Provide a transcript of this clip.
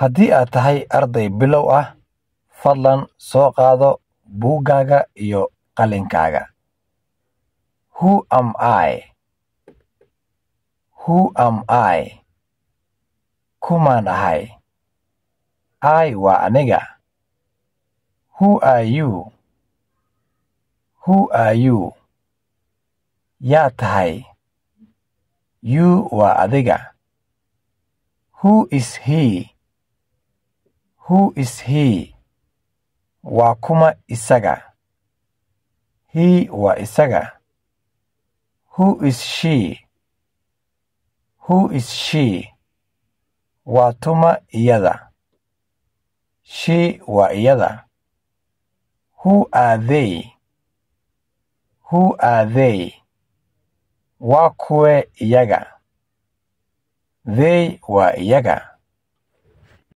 Haddii aad tahay arday bilow ah, fadlan soo qaado buuggaaga iyo qalinkaaga. Who am I? Who am I? Kumaan ahay? I waa aniga. Who are you? Who are you? Yaa tahay? You waa adiga. Who is he? Who is he? Waa kuma isaga. He waa isaga. Who is she? Who is she? Waa tuma iyada. She waa iyada. Who are they? Who are they? Waa kuwee iyaga. They waa iyaga.